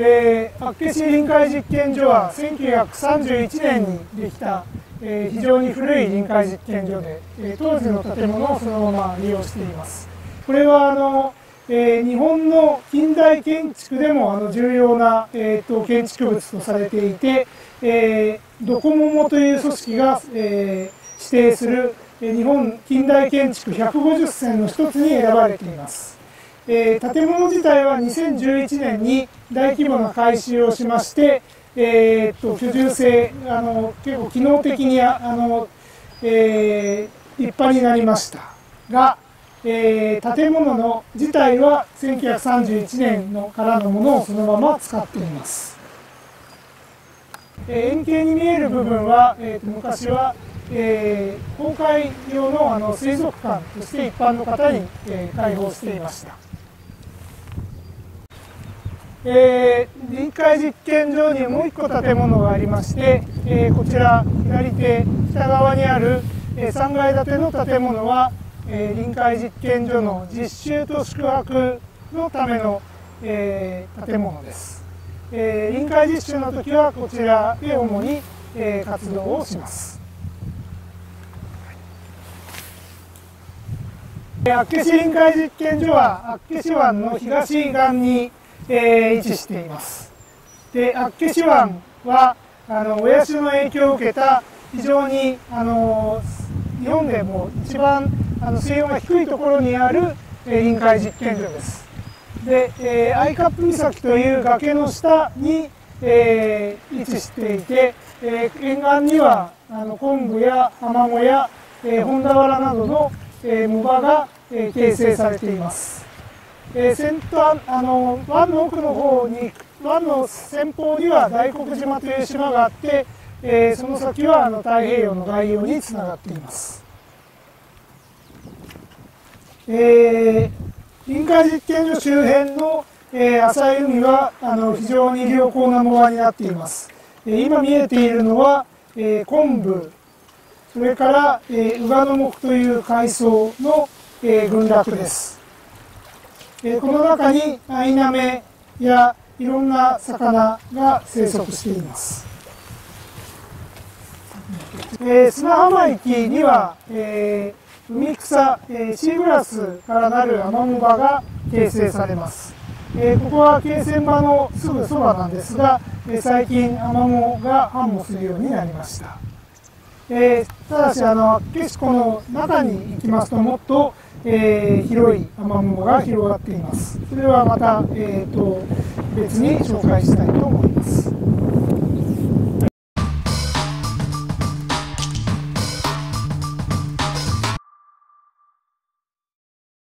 えー、厚岸臨海実験所は1931年にできた、えー、非常に古い臨海実験所で、えー、当時の建物をそのまま利用しています。これはあの、えー、日本の近代建築でもあの重要な、えーと、建築物とされていて、えー、ドコモモという組織が、えー、指定する日本近代建築150選の一つに選ばれています。えー、建物自体は2011年に大規模な改修をしまして、えー、っと居住性あの結構機能的にあの、えー、立派になりましたが、えー、建物の自体は1931年のからのものをそのまま使っています。え円形に見える部分は、えー、と昔は、えー、公開用のあの水族館として一般の方に、えー、開放していました。えー、臨海実験場にもう一個建物がありまして、えー、こちら左手北側にある、えー、3階建ての建物は、えー、臨海実験所の実習と宿泊のための、えー、建物です、えー、臨海実習の時はこちらで主に、え、活動をします。厚岸臨海実験所は厚岸湾の東岸にえー、位置しています。で、厚岸湾は、あの、親潮の影響を受けた非常に、あの、日本でも一番あの水温が低いところにある、えー、臨海実験所です。で、えー、アイカップ岬という崖の下に、えー、位置していて、えー、沿岸にはあの昆布やアマモや、えー、ホンダワラなどの、えー、藻場が、えー、形成されています。えー、先端あの湾の奥の方に湾の先方には大黒島という島があって、えー、その先はあの太平洋の外洋につながっています。えー、臨海実験所周辺の、えー、浅い海はあの非常に良好な藻場になっています。えー、今見えているのは、えー、昆布それから、えー、ウガノモクという海藻の、えー、群落です。えこの中にアイナメやいろんな魚が生息しています。え、砂浜域には、え、海草、え、シーグラスからなるアマモ場が形成されます。え、ここは京泉場のすぐそばなんですが、え、最近アマモが繁茂するようになりました。え、ただしあの決してこの中に行きますともっとえー、広い雨雲が広がっています。それはまた、えーと別に紹介したいと思います。